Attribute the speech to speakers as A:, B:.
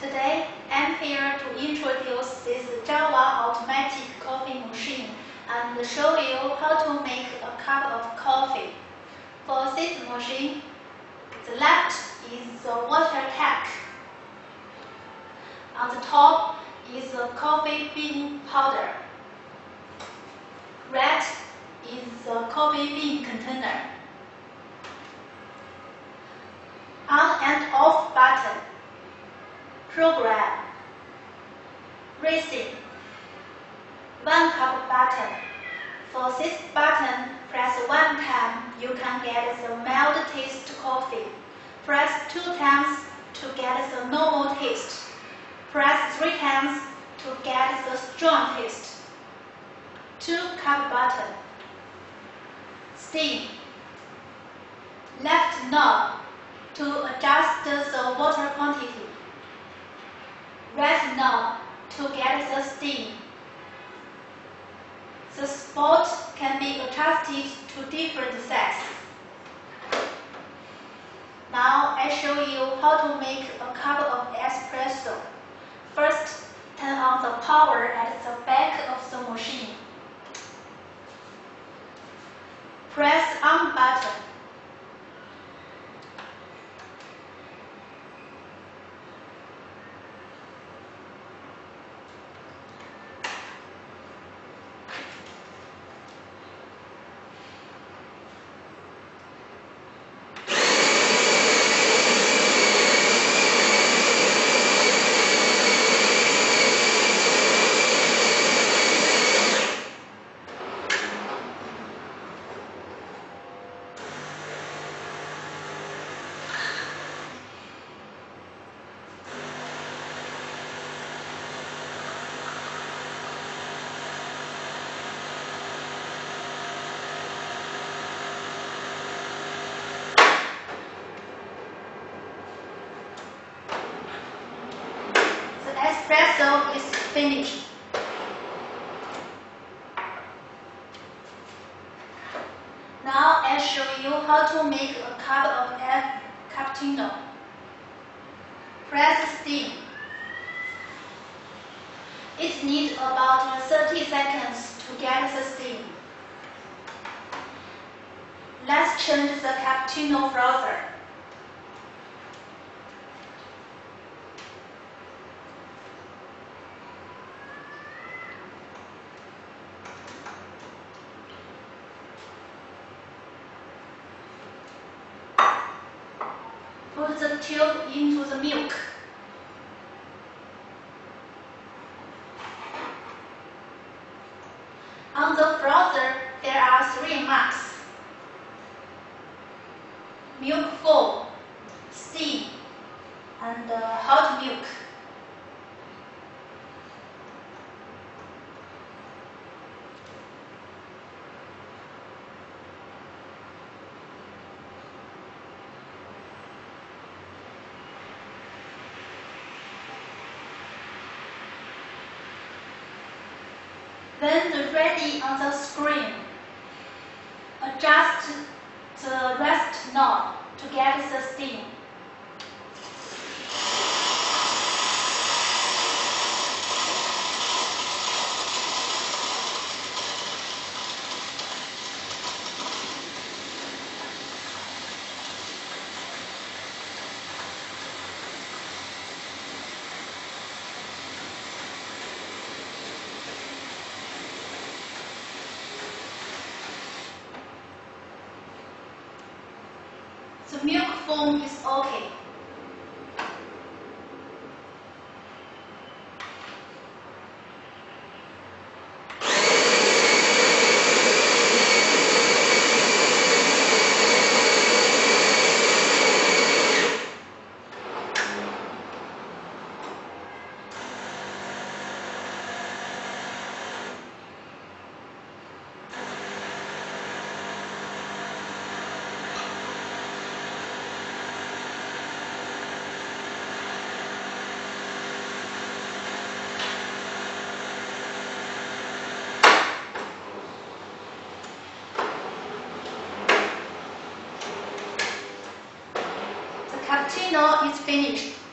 A: Today, I'm here to introduce this Java automatic coffee machine and show you how to make a cup of coffee. For this machine, the left is the water tank. On the top is the coffee bean powder. Right is the coffee bean container. On and off button. Program. Racing. One cup button. For this button, press one time, you can get the mild taste coffee. Press two times to get the normal taste. Press three times to get the strong taste. Two cup button. Steam. Left knob to adjust the water quantity. Right now to get the steam. The spot can be adjusted to different sizes. Now I show you how to make a cup of espresso. First, turn on the power at the back of the machine. Press on button. The espresso is finished. Now I show you how to make a cup of cappuccino. Press steam. It needs about 30 seconds to get the steam. Let's change the cappuccino frother. Put the tube into the milk. On the frother, there are three marks. Milk foam, steam, and uh, hot milk. When ready on the screen, adjust the rest knob to get the steam. Milk foam is okay. Cappuccino is finished.